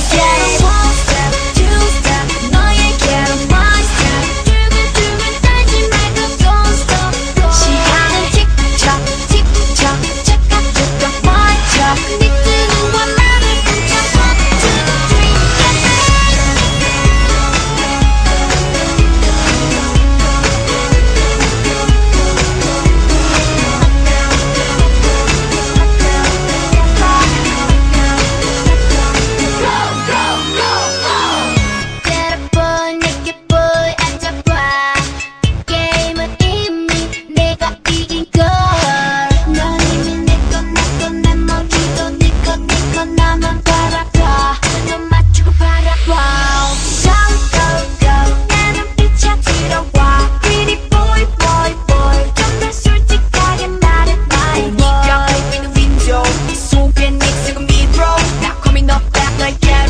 yeah.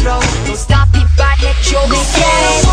Don't stop if I hit your goal